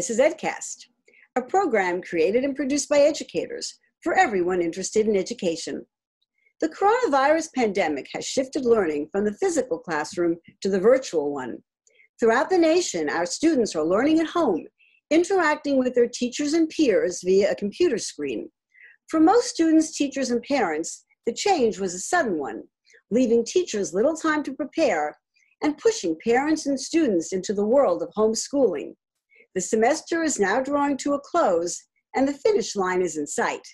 This is EdCast, a program created and produced by educators for everyone interested in education. The coronavirus pandemic has shifted learning from the physical classroom to the virtual one. Throughout the nation, our students are learning at home, interacting with their teachers and peers via a computer screen. For most students, teachers, and parents, the change was a sudden one, leaving teachers little time to prepare and pushing parents and students into the world of homeschooling. The semester is now drawing to a close, and the finish line is in sight.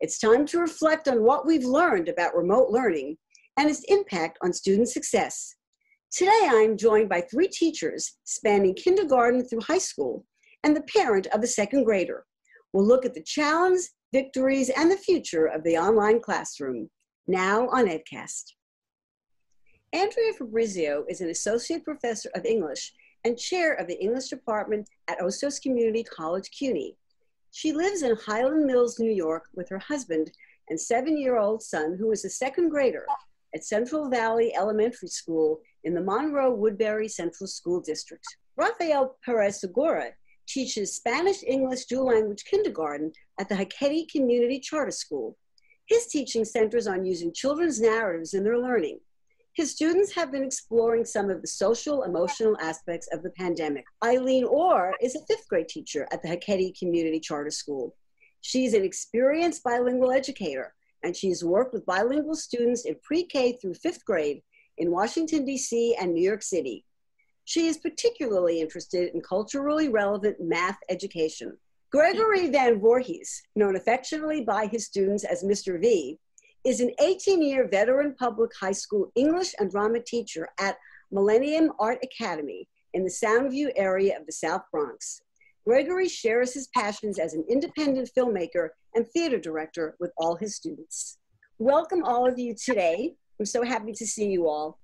It's time to reflect on what we've learned about remote learning and its impact on student success. Today, I'm joined by three teachers spanning kindergarten through high school and the parent of a second grader. We'll look at the challenge, victories, and the future of the online classroom. Now on EdCast. Andrea Fabrizio is an associate professor of English and chair of the English department at Hostos Community College, CUNY. She lives in Highland Mills, New York, with her husband and seven year old son, who is a second grader at Central Valley Elementary School in the Monroe Woodbury Central School District. Rafael Perez Segura teaches Spanish English dual language kindergarten at the Heketi Community Charter School. His teaching centers on using children's narratives in their learning. His students have been exploring some of the social, emotional aspects of the pandemic. Ailene Orr is a fifth grade teacher at the Heketi Community Charter School. She's an experienced bilingual educator, and she's worked with bilingual students in pre-K through fifth grade in Washington, D.C. and New York City. She is particularly interested in culturally relevant math education. Gregory Van Voorhis, known affectionately by his students as Mr. V, is an 18 year veteran public high school English and drama teacher at Millennium Art Academy in the Soundview area of the South Bronx. Gregory shares his passions as an independent filmmaker and theater director with all his students. Welcome, all of you, today. I'm so happy to see you all.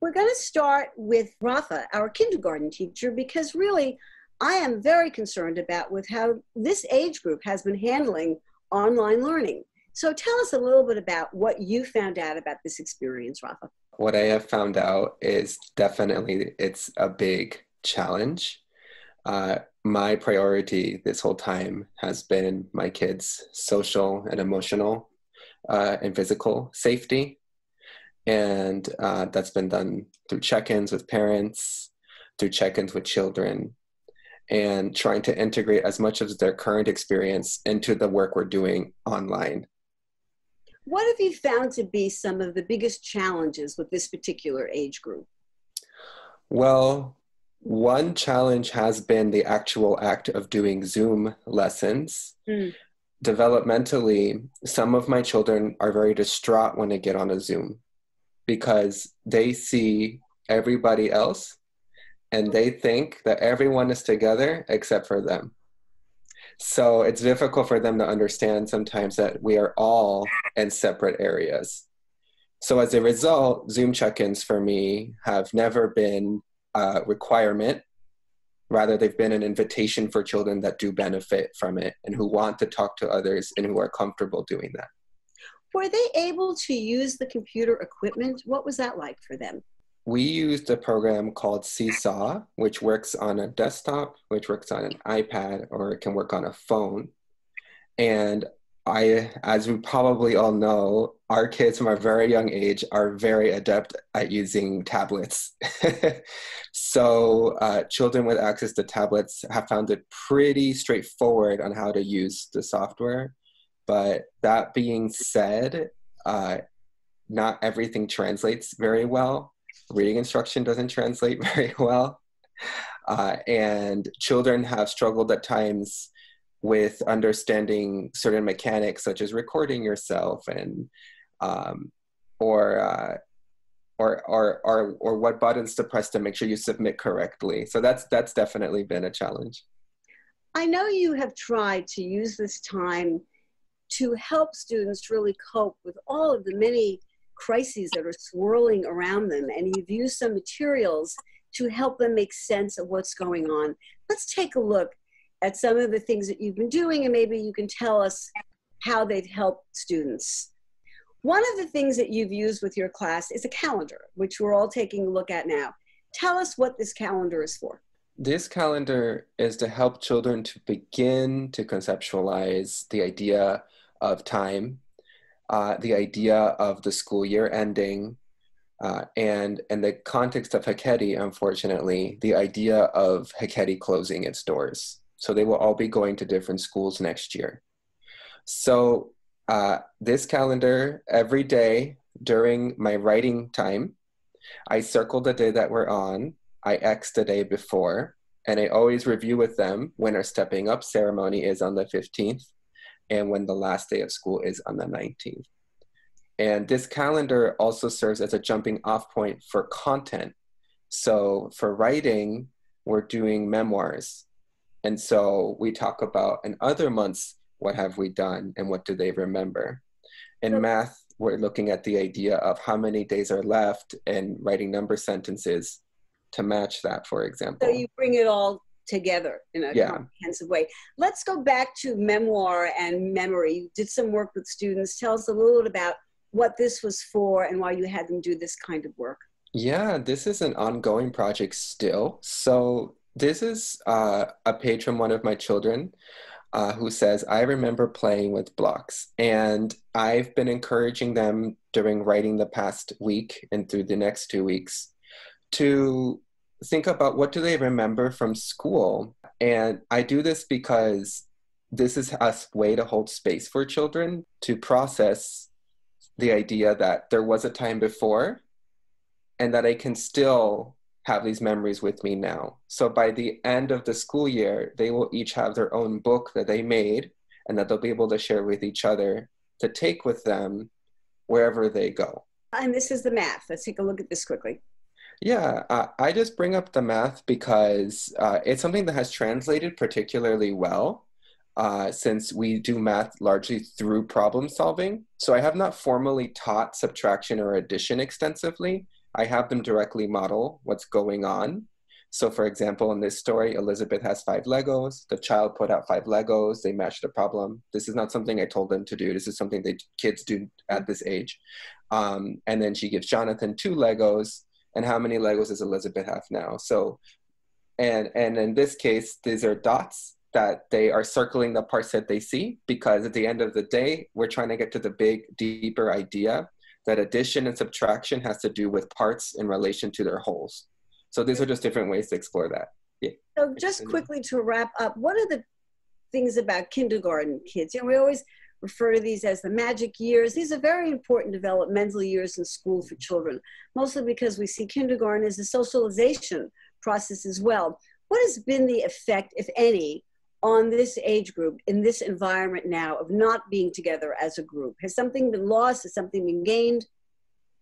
We're going to start with Rafa, our kindergarten teacher, because really I am very concerned about with how this age group has been handling online learning. So tell us a little bit about what you found out about this experience, Rafa. What I have found out is definitely it's a big challenge. Uh, my priority this whole time has been my kids' social and emotional uh, and physical safety. And uh, that's been done through check ins with parents, through check ins with children, and trying to integrate as much of their current experience into the work we're doing online. What have you found to be some of the biggest challenges with this particular age group? Well, one challenge has been the actual act of doing Zoom lessons. Mm. Developmentally, some of my children are very distraught when they get on a Zoom because they see everybody else and they think that everyone is together except for them. So it's difficult for them to understand sometimes that we are all in separate areas. So as a result, Zoom check ins for me have never been a requirement. Rather, they've been an invitation for children that do benefit from it and who want to talk to others and who are comfortable doing that. Were they able to use the computer equipment? What was that like for them? We used a program called Seesaw, which works on a desktop, which works on an iPad, or it can work on a phone. And I, as we probably all know, our kids from a very young age are very adept at using tablets. so, uh, children with access to tablets have found it pretty straightforward on how to use the software. But that being said, uh, not everything translates very well reading instruction doesn't translate very well. Uh, and children have struggled at times with understanding certain mechanics such as recording yourself and um, or, uh, or, or or or what buttons to press to make sure you submit correctly so that's that's definitely been a challenge i know you have tried to use this time to help students really cope with all of the many crises that are swirling around them, and you've used some materials to help them make sense of what's going on. Let's take a look at some of the things that you've been doing, and maybe you can tell us how they've helped students. One of the things that you've used with your class is a calendar, which we're all taking a look at now. Tell us what this calendar is for. This calendar is to help children to begin to conceptualize the idea of time, uh, the idea of the school year ending, uh, and in the context of Heketi, unfortunately, the idea of Heketi closing its doors. So they will all be going to different schools next year. So uh, this calendar, every day during my writing time, I circle the day that we're on, I X the day before, and I always review with them when our stepping up ceremony is on the 15th and when the last day of school is on the 19th. And this calendar also serves as a jumping off point for content. So for writing, we're doing memoirs. And so we talk about in other months, what have we done and what do they remember? In math, we're looking at the idea of how many days are left and writing number sentences to match that, for example. So you bring it all together in a yeah. comprehensive way. Let's go back to memoir and memory. You did some work with students. Tell us a little bit about what this was for and why you had them do this kind of work. Yeah, this is an ongoing project still. So this is uh, a page from one of my children uh, who says, I remember playing with blocks. And I've been encouraging them during writing the past week and through the next two weeks to think about what do they remember from school. And I do this because this is a way to hold space for children to process the idea that there was a time before and that I can still have these memories with me now. So by the end of the school year, they will each have their own book that they made and that they'll be able to share with each other to take with them wherever they go. And this is the math. Let's take a look at this quickly. Yeah, I just bring up the math because uh, it's something that has translated particularly well uh, since we do math largely through problem solving. So I have not formally taught subtraction or addition extensively. I have them directly model what's going on. So, for example, in this story, Elizabeth has five Legos. The child put out five Legos. They matched the problem. This is not something I told them to do. This is something that kids do at this age. Um, and then she gives Jonathan two Legos. And how many Legos does Elizabeth have now? So, and and in this case, these are dots that they are circling the parts that they see because at the end of the day, we're trying to get to the big, deeper idea that addition and subtraction has to do with parts in relation to their wholes. So these are just different ways to explore that. Yeah. So just quickly to wrap up, what are the things about kindergarten kids? You know, we always refer to these as the magic years. These are very important developmental years in school for children, mostly because we see kindergarten as a socialization process as well. What has been the effect, if any, on this age group in this environment now of not being together as a group? Has something been lost? Has something been gained?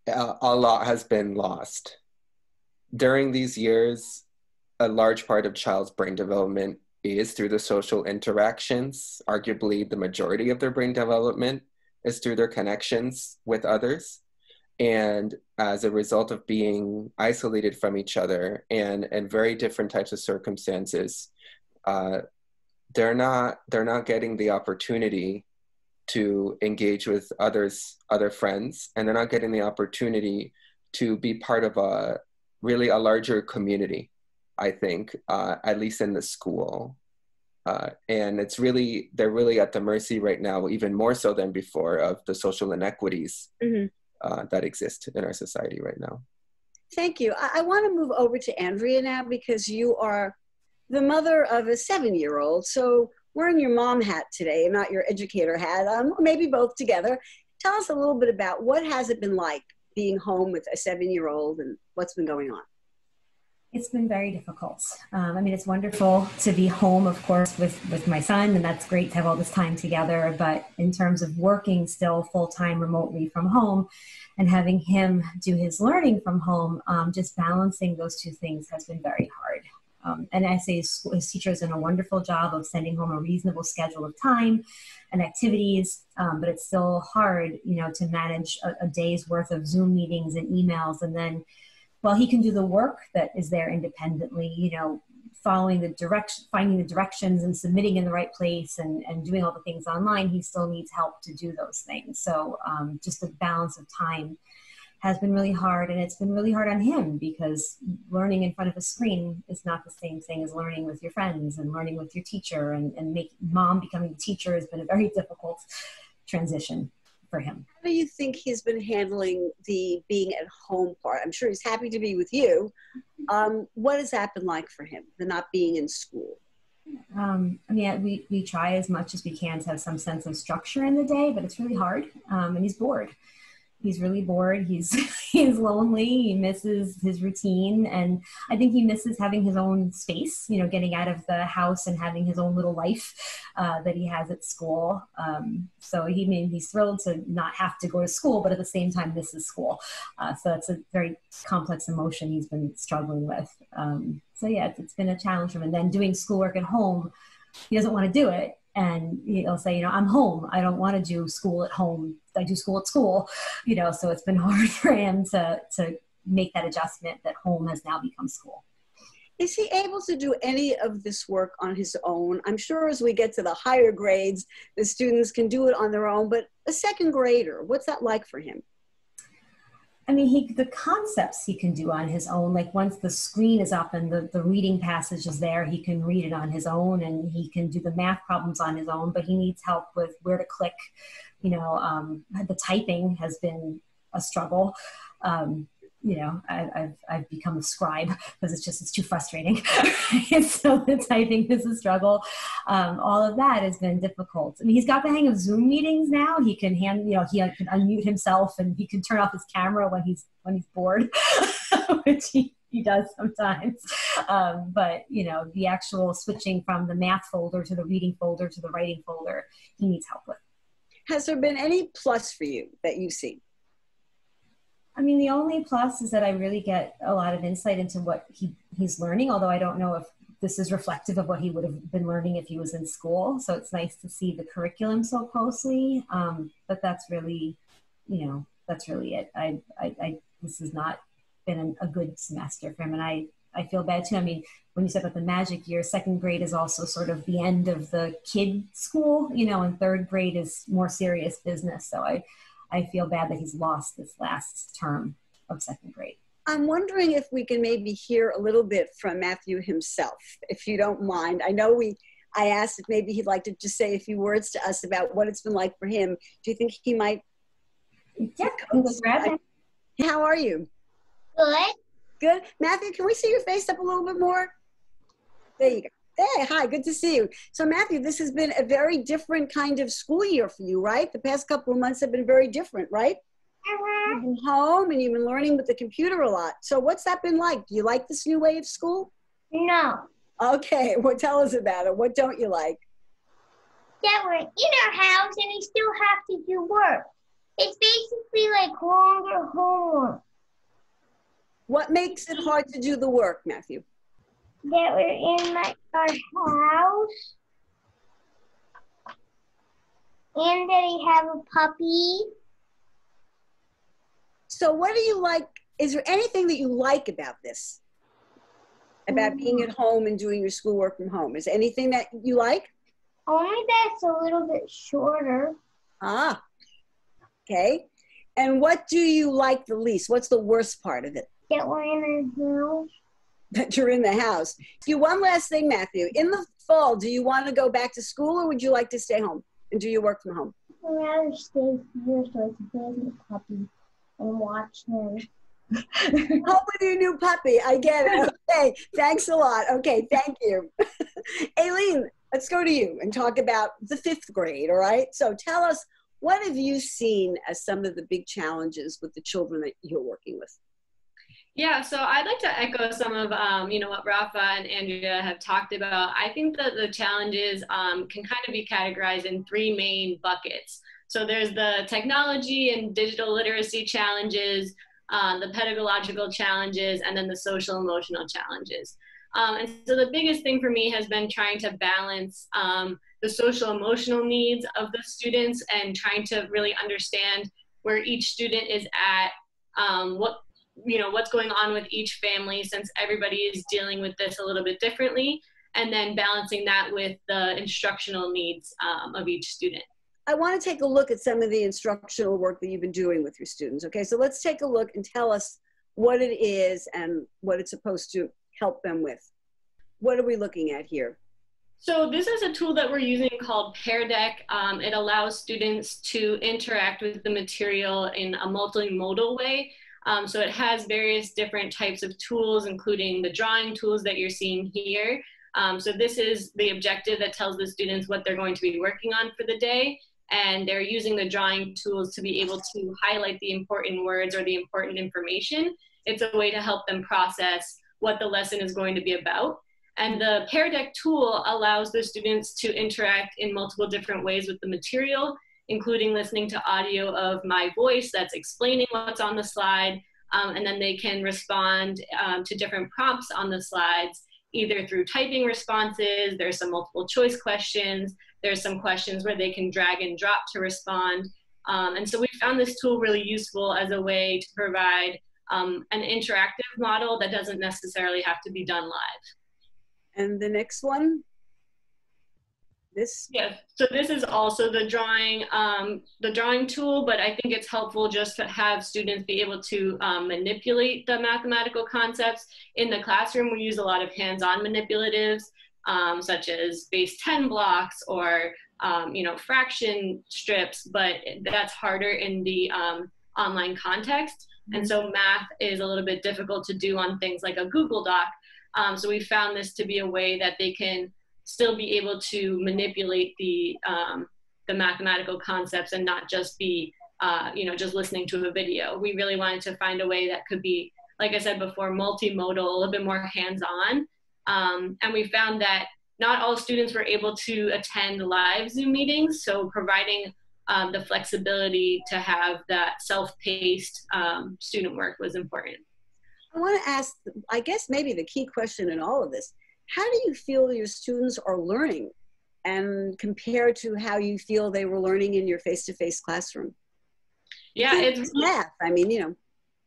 Uh, a lot has been lost. During these years, a large part of child's brain development is through the social interactions. Arguably, the majority of their brain development is through their connections with others. And as a result of being isolated from each other and in very different types of circumstances, uh, they're not they're not getting the opportunity to engage with others other friends and they're not getting the opportunity to be part of a really a larger community i think uh, at least in the school uh, and it's really they're really at the mercy right now even more so than before of the social inequities mm-hmm. uh, that exist in our society right now thank you I, I want to move over to andrea now because you are the mother of a seven year old. So wearing your mom hat today, not your educator hat, um, maybe both together. Tell us a little bit about what has it been like being home with a seven year old and what's been going on. It's been very difficult. Um, I mean, it's wonderful to be home, of course, with, with my son, and that's great to have all this time together. But in terms of working still full time remotely from home and having him do his learning from home, um, just balancing those two things has been very hard. Um, and I say his, his teacher has done a wonderful job of sending home a reasonable schedule of time and activities, um, but it's still hard, you know, to manage a, a, day's worth of Zoom meetings and emails. And then, while he can do the work that is there independently, you know, following the direction, finding the directions and submitting in the right place and, and doing all the things online, he still needs help to do those things. So um, just the balance of time has been really hard and it's been really hard on him because learning in front of a screen is not the same thing as learning with your friends and learning with your teacher and, and make mom becoming a teacher has been a very difficult transition for him. How do you think he's been handling the being at home part? I'm sure he's happy to be with you. Um, what has that been like for him, the not being in school? Um, I mean, we, we try as much as we can to have some sense of structure in the day, but it's really hard um, and he's bored he's really bored he's he's lonely he misses his routine and i think he misses having his own space you know getting out of the house and having his own little life uh, that he has at school um, so he he's thrilled to not have to go to school but at the same time misses school uh, so it's a very complex emotion he's been struggling with um, so yeah it's, it's been a challenge for him and then doing schoolwork at home he doesn't want to do it and he'll say, you know, I'm home. I don't want to do school at home. I do school at school, you know. So it's been hard for him to to make that adjustment that home has now become school. Is he able to do any of this work on his own? I'm sure as we get to the higher grades, the students can do it on their own. But a second grader, what's that like for him? I mean, he the concepts he can do on his own. Like once the screen is up and the, the reading passage is there, he can read it on his own and he can do the math problems on his own. But he needs help with where to click. You know, um, the typing has been a struggle. Um, you know, I, have I've become a scribe because it's just it's too frustrating. so the typing is a struggle. Um, all of that has been difficult. I mean, he's got the hang of Zoom meetings now. He can hand, you know, he can unmute himself and he can turn off his camera when he's when he's bored, which he, he does sometimes. Um, but you know, the actual switching from the math folder to the reading folder to the writing folder, he needs help with. Has there been any plus for you that you've seen? I mean, the only plus is that I really get a lot of insight into what he, he's learning, although I don't know if this is reflective of what he would have been learning if he was in school. So it's nice to see the curriculum so closely. Um, but that's really, you know, that's really it. I, I, I this has not been a good semester for him. And I, I feel bad too. I mean, when you said about the magic year, second grade is also sort of the end of the kid school, you know, and third grade is more serious business. So I, I feel bad that he's lost this last term of second grade. I'm wondering if we can maybe hear a little bit from Matthew himself, if you don't mind. I know we, I asked if maybe he'd like to just say a few words to us about what it's been like for him. Do you think he might? Yeah, How are you? Good. Good. Matthew, can we see your face up a little bit more? There you go. Hey, hi, good to see you. So, Matthew, this has been a very different kind of school year for you, right? The past couple of months have been very different, right? Uh-huh. You've been home and you've been learning with the computer a lot. So, what's that been like? Do you like this new way of school? No. Okay, well, tell us about it. What don't you like? That we're in our house and we still have to do work. It's basically like longer homework. What makes it hard to do the work, Matthew? That were in my our house. And that I have a puppy. So what do you like? Is there anything that you like about this? About being Mm. at home and doing your schoolwork from home? Is there anything that you like? Only that it's a little bit shorter. Ah, okay. And what do you like the least? What's the worst part of it? That we're in our house. That you're in the house. Do one last thing, Matthew. In the fall, do you want to go back to school or would you like to stay home and do your work from home? I'd rather stay here so I can play with the puppy and watch him. Home with your new puppy. I get it. Okay. Thanks a lot. Okay. Thank you. Ailene, let's go to you and talk about the fifth grade. All right. So tell us what have you seen as some of the big challenges with the children that you're working with? Yeah, so I'd like to echo some of um, you know what Rafa and Andrea have talked about. I think that the challenges um, can kind of be categorized in three main buckets. So there's the technology and digital literacy challenges, um, the pedagogical challenges, and then the social emotional challenges. Um, and so the biggest thing for me has been trying to balance um, the social emotional needs of the students and trying to really understand where each student is at, um, what you know what's going on with each family since everybody is dealing with this a little bit differently and then balancing that with the instructional needs um, of each student I want to take a look at some of the instructional work that you've been doing with your students. Okay, so let's take a look and tell us what it is and what it's supposed to help them with. What are we looking at here? So this is a tool that we're using called Pear Deck. Um, it allows students to interact with the material in a multimodal way. Um, so it has various different types of tools, including the drawing tools that you're seeing here. Um, so this is the objective that tells the students what they're going to be working on for the day. And they're using the drawing tools to be able to highlight the important words or the important information. It's a way to help them process what the lesson is going to be about. And the Pear Deck tool allows the students to interact in multiple different ways with the material, including listening to audio of my voice that's explaining what's on the slide. Um, and then they can respond um, to different prompts on the slides, either through typing responses, there's some multiple choice questions, there's some questions where they can drag and drop to respond. Um, and so we found this tool really useful as a way to provide um, an interactive model that doesn't necessarily have to be done live. And the next one, this? Yes, so this is also the drawing, um, the drawing tool, but I think it's helpful just to have students be able to um, manipulate the mathematical concepts. In the classroom, we use a lot of hands-on manipulatives, um, such as base 10 blocks or, um, you know, fraction strips, but that's harder in the um, online context. And so math is a little bit difficult to do on things like a Google Doc. Um, so we found this to be a way that they can still be able to manipulate the um, the mathematical concepts and not just be uh, you know just listening to a video. We really wanted to find a way that could be, like I said before, multimodal, a little bit more hands-on. Um, and we found that not all students were able to attend live Zoom meetings, so providing um, the flexibility to have that self-paced um, student work was important. I want to ask, I guess maybe the key question in all of this, how do you feel your students are learning and compared to how you feel they were learning in your face-to-face classroom? Yeah, it's math. I mean, you know.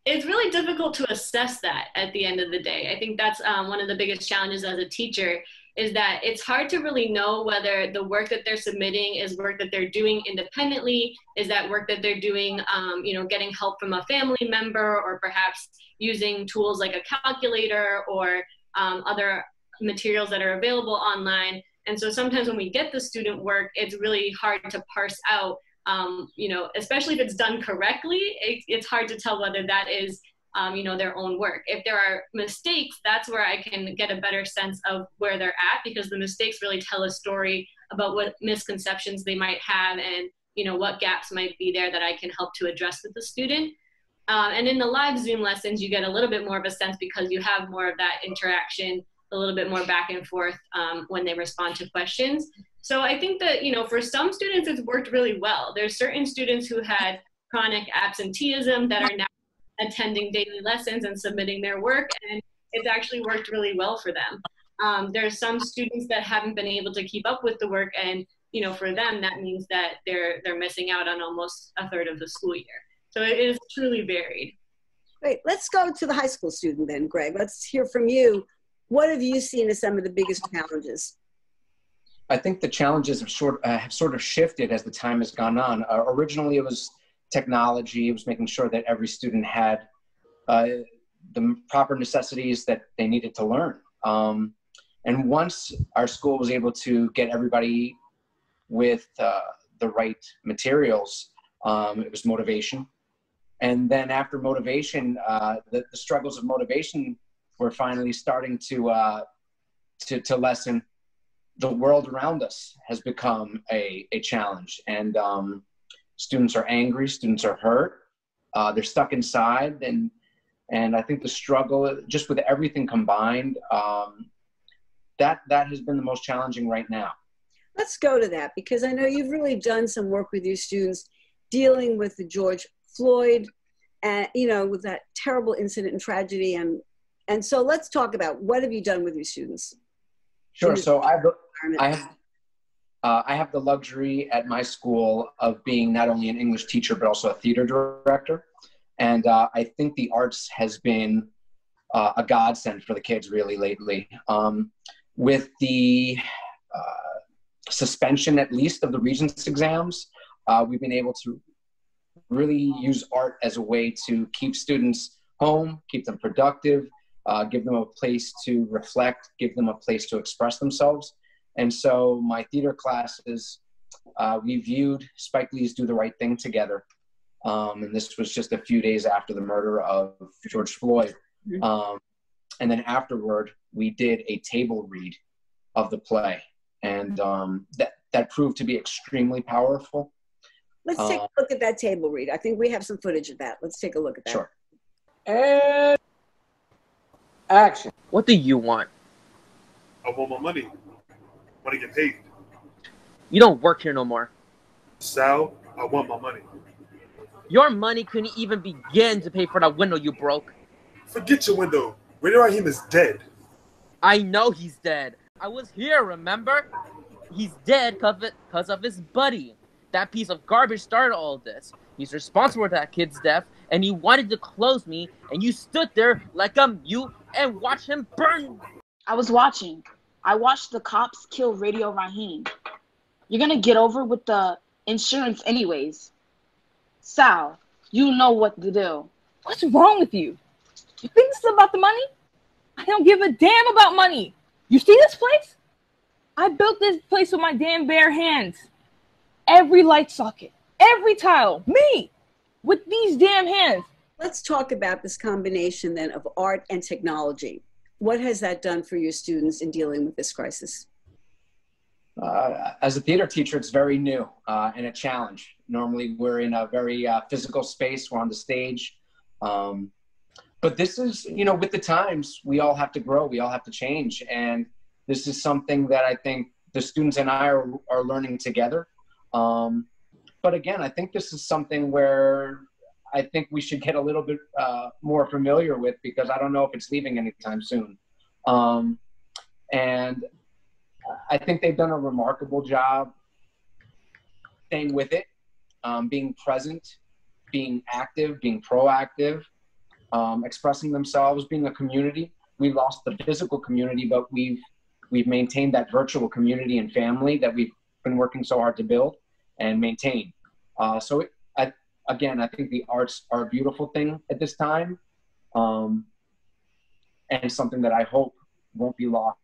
It's really difficult to assess that at the end of the day. I think that's um, one of the biggest challenges as a teacher is that it's hard to really know whether the work that they're submitting is work that they're doing independently, is that work that they're doing, um, you know, getting help from a family member, or perhaps using tools like a calculator or um, other materials that are available online. And so sometimes when we get the student work, it's really hard to parse out, um, you know, especially if it's done correctly, it, it's hard to tell whether that is um, you know, their own work. If there are mistakes, that's where I can get a better sense of where they're at because the mistakes really tell a story about what misconceptions they might have and, you know, what gaps might be there that I can help to address with the student. Um, and in the live Zoom lessons, you get a little bit more of a sense because you have more of that interaction, a little bit more back and forth um, when they respond to questions. So I think that, you know, for some students, it's worked really well. There's certain students who had chronic absenteeism that are now attending daily lessons and submitting their work, and it's actually worked really well for them. Um, there are some students that haven't been able to keep up with the work, and you know, for them, that means that they're they're missing out on almost a third of the school year. So it is truly varied. Great. Let's go to the high school student then, Greg. Let's hear from you. What have you seen as some of the biggest challenges? I think the challenges have sort uh, have sort of shifted as the time has gone on. Uh, originally, it was technology. It was making sure that every student had uh, the proper necessities that they needed to learn. Um, and once our school was able to get everybody with uh, the right materials, um, it was motivation. And then after motivation, uh, the, the, struggles of motivation were finally starting to, uh, to, to lessen. The world around us has become a, a challenge. And um, students are angry, students are hurt, uh, they're stuck inside, and and I think the struggle, just with everything combined, um, that that has been the most challenging right now. Let's go to that because I know you've really done some work with your students dealing with the George Floyd, and you know, with that terrible incident and tragedy, and and so let's talk about what have you done with your students. Sure. So I've I have uh, I have the luxury at my school of being not only an English teacher, but also a theater director. And uh, I think the arts has been uh, a godsend for the kids really lately. Um, with the uh, suspension, at least, of the Regents exams, uh, we've been able to really use art as a way to keep students home, keep them productive, uh, give them a place to reflect, give them a place to express themselves. And so my theater classes, uh, we viewed Spike Lee's Do the Right Thing together. Um, and this was just a few days after the murder of George Floyd. Mm-hmm. Um, and then afterward, we did a table read of the play. And um, that, that proved to be extremely powerful. Let's take uh, a look at that table read. I think we have some footage of that. Let's take a look at that. Sure. And action. What do you want? I want my money. I want to get paid. You don't work here no more. Sal, I want my money. Your money couldn't even begin to pay for that window you broke. Forget your window. Radio Raheem is dead. I know he's dead. I was here, remember? He's dead because of his buddy. That piece of garbage started all this. He's responsible for that kid's death, and he wanted to close me, and you stood there like a mute and watch him burn. I was watching. I watched the cops kill Radio Raheem. You're gonna get over with the insurance anyways. Sal, you know what to do. What's wrong with you? You think this is about the money? I don't give a damn about money. You see this place? I built this place with my damn bare hands every light socket, every tile, me, with these damn hands. Let's talk about this combination then of art and technology. What has that done for your students in dealing with this crisis? Uh, as a theater teacher, it's very new uh, and a challenge. Normally, we're in a very uh, physical space, we're on the stage. Um, but this is, you know, with the times, we all have to grow, we all have to change. And this is something that I think the students and I are, are learning together. Um, but again, I think this is something where I think we should get a little bit uh, more familiar with because I don't know if it's leaving anytime soon. Um, and I think they've done a remarkable job staying with it, um, being present, being active, being proactive, um, expressing themselves, being a community. We lost the physical community, but we've we've maintained that virtual community and family that we've been working so hard to build and maintain. Uh, so it, again, I think the arts are a beautiful thing at this time, um, and something that I hope won't be lost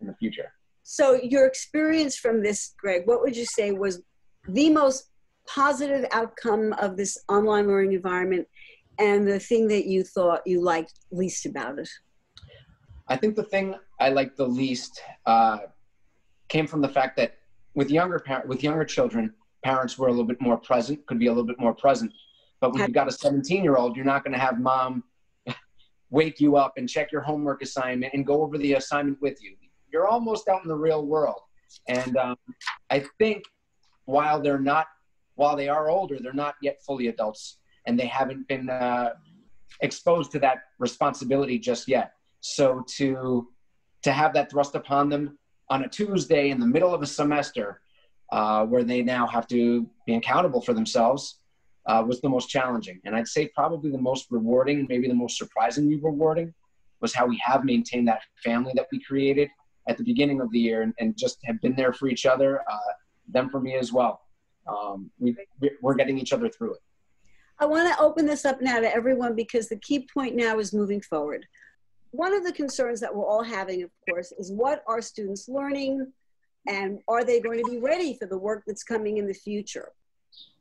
in the future. So your experience from this, Greg, what would you say was the most positive outcome of this online learning environment and the thing that you thought you liked least about it? I think the thing I liked the least uh, came from the fact that with younger par- with younger children, parents were a little bit more present, could be a little bit more present. But when you've got a 17 year old, you're not going to have mom wake you up and check your homework assignment and go over the assignment with you. You're almost out in the real world. And um, I think while they're not, while they are older, they're not yet fully adults and they haven't been uh, exposed to that responsibility just yet. So to to have that thrust upon them on a Tuesday in the middle of a semester uh, where they now have to be accountable for themselves, uh, was the most challenging. And I'd say probably the most rewarding, maybe the most surprisingly rewarding, was how we have maintained that family that we created at the beginning of the year and, and just have been there for each other, uh, them for me as well. Um, we, we're getting each other through it. I want to open this up now to everyone because the key point now is moving forward. One of the concerns that we're all having, of course, is what are students learning? And are they going to be ready for the work that's coming in the future?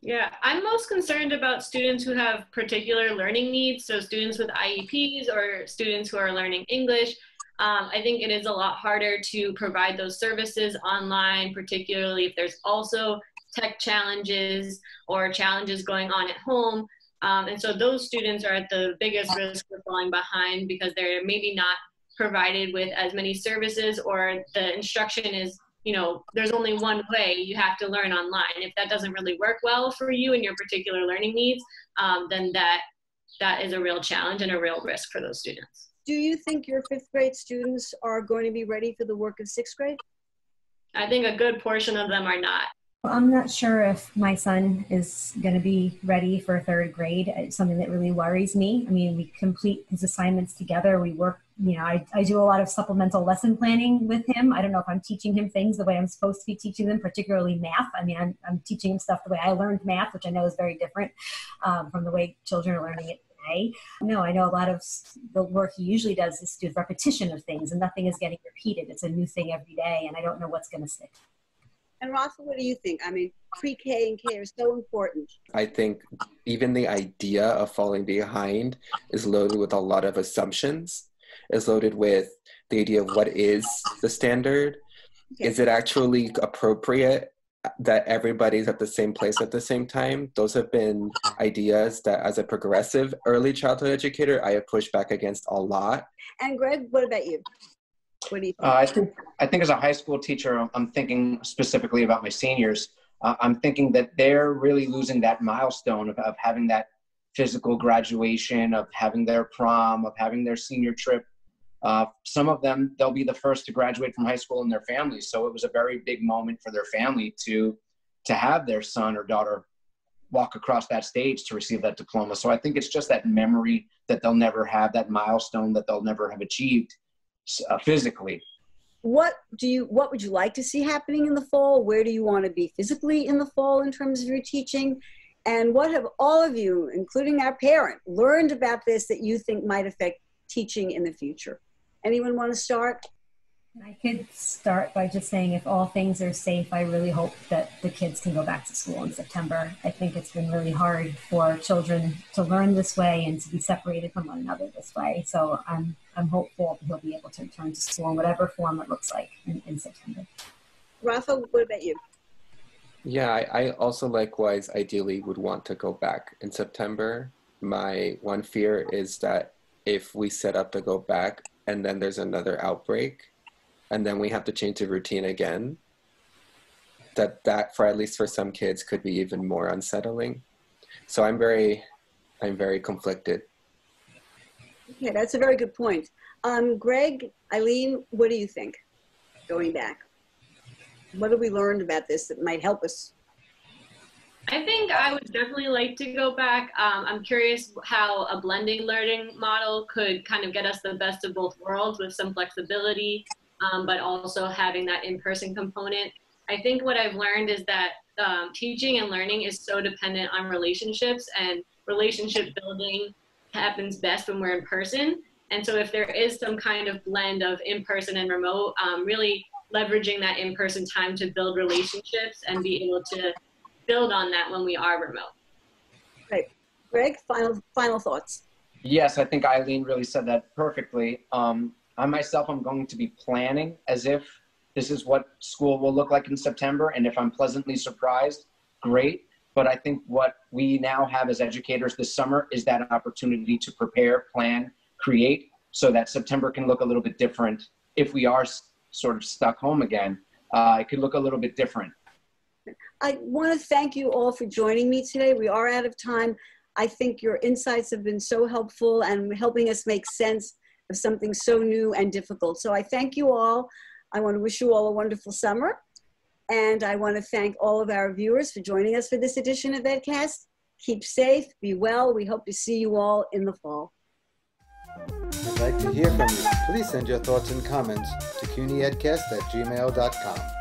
Yeah, I'm most concerned about students who have particular learning needs. So students with IEPs or students who are learning English. Um, I think it is a lot harder to provide those services online, particularly if there's also tech challenges or challenges going on at home. Um, and so those students are at the biggest risk of falling behind because they're maybe not provided with as many services or the instruction is you know there's only one way you have to learn online if that doesn't really work well for you and your particular learning needs um, then that that is a real challenge and a real risk for those students do you think your fifth grade students are going to be ready for the work of sixth grade i think a good portion of them are not I'm not sure if my son is going to be ready for third grade. It's something that really worries me. I mean, we complete his assignments together. We work, you know, I, I do a lot of supplemental lesson planning with him. I don't know if I'm teaching him things the way I'm supposed to be teaching them, particularly math. I mean, I'm, I'm teaching him stuff the way I learned math, which I know is very different um, from the way children are learning it today. No, I know a lot of the work he usually does is do repetition of things, and nothing is getting repeated. It's a new thing every day, and I don't know what's going to stick. And Rafa, what do you think? I mean, pre-K and K are so important. I think even the idea of falling behind is loaded with a lot of assumptions. Is loaded with the idea of what is the standard. Okay. Is it actually appropriate that everybody's at the same place at the same time? Those have been ideas that, as a progressive early childhood educator, I have pushed back against a lot. And Greg, what about you? What do you think? Uh, I think I think as a high school teacher, I'm thinking specifically about my seniors. Uh, I'm thinking that they're really losing that milestone of, of having that physical graduation, of having their prom, of having their senior trip. Uh, some of them, they'll be the first to graduate from high school in their families. So it was a very big moment for their family to to have their son or daughter walk across that stage to receive that diploma. So I think it's just that memory that they'll never have, that milestone that they'll never have achieved uh, physically. What do you? What would you like to see happening in the fall? Where do you want to be physically in the fall in terms of your teaching? And what have all of you, including our parent, learned about this that you think might affect teaching in the future? Anyone want to start? I could start by just saying if all things are safe, I really hope that the kids can go back to school in September. I think it's been really hard for children to learn this way and to be separated from one another this way. So I'm, I'm hopeful that he'll be able to return to school in whatever form it looks like in, in September. Rafa, what about you? Yeah, I, I also likewise ideally would want to go back in September. My one fear is that if we set up to go back and then there's another outbreak, and then we have to change the routine again. That that for at least for some kids could be even more unsettling. So i'm very i'm very conflicted. Okay that's a very good point. Um, greg Ailene what do you think going back? What have we learned about this that might help us I think I would definitely like to go back. Um, I'm curious how a blending learning model could kind of get us the best of both worlds with some flexibility um, but also having that in-person component. I think what I've learned is that um, teaching and learning is so dependent on relationships and relationship building happens best when we're in person. And so if there is some kind of blend of in-person and remote, um, really leveraging that in-person time to build relationships and be able to build on that when we are remote. Right. Greg, final, final thoughts. Yes, I think Ailene really said that perfectly. Um, I myself am going to be planning as if this is what school will look like in September. And if I'm pleasantly surprised, great. But I think what we now have as educators this summer is that opportunity to prepare, plan, create so that September can look a little bit different. If we are sort of stuck home again, uh, it could look a little bit different. I want to thank you all for joining me today. We are out of time. I think your insights have been so helpful and helping us make sense of something so new and difficult. So I thank you all. I want to wish you all a wonderful summer. And I want to thank all of our viewers for joining us for this edition of EdCast. Keep safe, be well. We hope to see you all in the fall. I'd like to hear from you. Please send your thoughts and comments to cunyedcast at gmail.com.